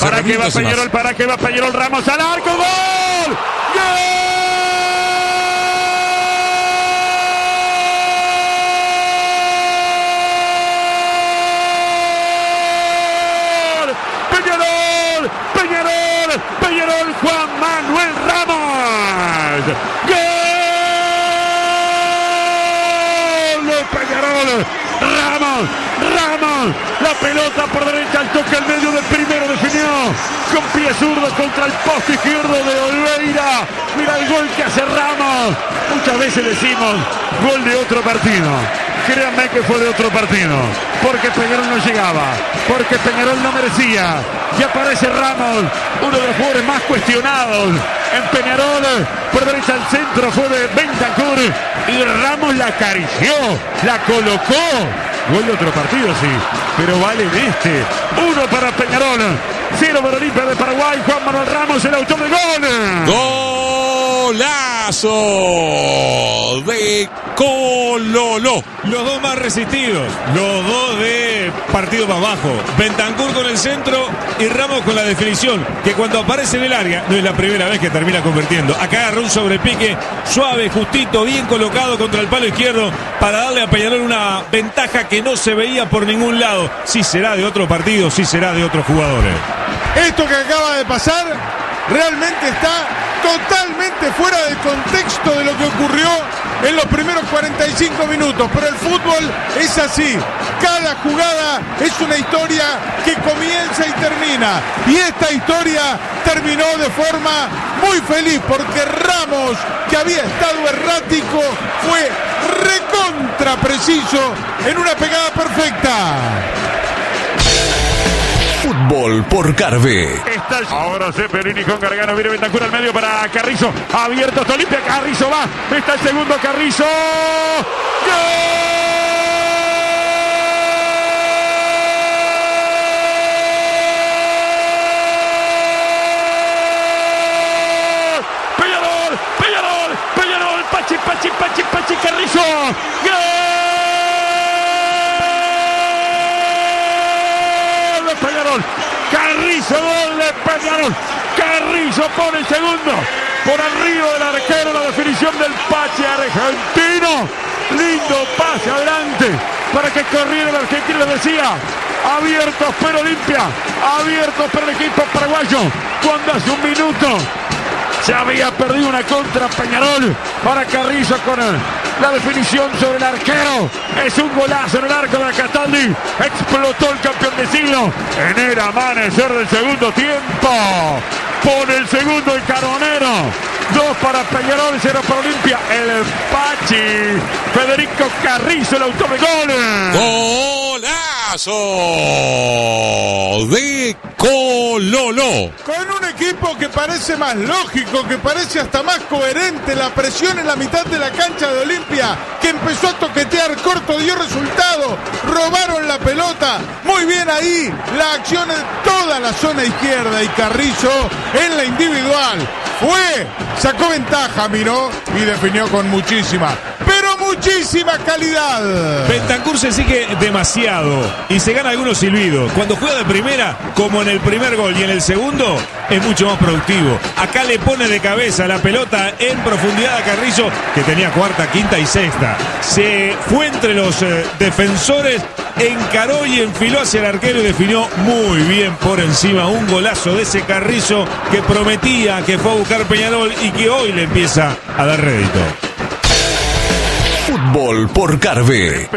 Para que va. Peñarol, para que va Peñarol, Ramos al arco, gol. ¡Gol! Peñarol, Peñarol, Peñarol, Juan Manuel Ramos. ¡Gol! Peñarol, Ramos, Ramos, la pelota por derecha, al toque al medio del primero definió con pie zurdo contra el poste izquierdo de Oliveira. Mira el gol que hace Ramos. Muchas veces decimos gol de otro partido. Créanme que fue de otro partido. Porque Peñarol no llegaba. Porque Peñarol no merecía. Y aparece Ramos, uno de los jugadores más cuestionados en Peñarol. Por derecha al centro fue de Bentancur. Y Ramos la acarició, la colocó. Gol de otro partido, sí. Pero vale en este. Uno para Peñarol. Cero para Olimpia de Paraguay. Juan Manuel Ramos, el autor de gol. Golazo de Cololo. Los dos más resistidos, los dos de partido más bajo. Bentancur con el centro y Ramos con la definición, que cuando aparece en el área no es la primera vez que termina convirtiendo. Acá agarró un sobrepique suave, justito, bien colocado contra el palo izquierdo para darle a Peñarol una ventaja que no se veía por ningún lado. Si será de otro partido, si será de otros jugadores. Esto que acaba de pasar realmente está totalmente fuera del contexto de lo que ocurrió en los primeros 45 minutos. Pero el fútbol es así. Cada jugada es una historia que comienza y termina. Y esta historia terminó de forma muy feliz porque Ramos, que había estado errático, fue recontra preciso en una pegada perfecta. Por Carve. Está ahora Zeppelini con Gargano. Viene Bentancur al medio para Carrizo. Abierto hasta Olimpia. Carrizo va. Está el segundo Carrizo. ¡Gol! Peñarol, Peñarol, Pachi, Pachi, Pachi, Pachi, Carrizo. ¡Gol de Peñarol! Carrizo, gol de Peñarol. Pone el segundo. Por arriba del arquero la definición del Pachi argentino. Lindo pase adelante para que corriera el argentino. Le decía, abiertos pero limpia. Abiertos pero el equipo paraguayo. Cuando hace un minuto se había perdido una contra Peñarol para Carrizo con la definición sobre el arquero. Es un golazo en el arco de Cataldi. Explotó el campeón de siglo en el amanecer del segundo tiempo. Pone el segundo el Carbonero. Dos para Peñarol, cero para Olimpia. El Pachi. Federico Carrizo, el autor de gol. Golazo de Cololo. Con un equipo que parece más lógico, que parece hasta más coherente, la presión en la mitad de la cancha de Olimpia, que empezó a toquetear corto, dio resultado, robaron la pelota, muy bien ahí, la acción de toda la zona izquierda y Carrizo en la individual. Fue, sacó ventaja, miró y definió con muchísima, muchísima calidad. Bentancur se sigue demasiado y se gana algunos silbidos. Cuando juega de primera, como en el primer gol y en el segundo, es mucho más productivo. Acá le pone de cabeza la pelota en profundidad a Carrizo, que tenía cuarta, quinta y sexta. Se fue entre los eh, defensores, encaró y enfiló hacia el arquero y definió muy bien por encima. Un golazo de ese Carrizo que prometía que fue a buscar Peñarol y que hoy le empieza a dar rédito. Por Carve.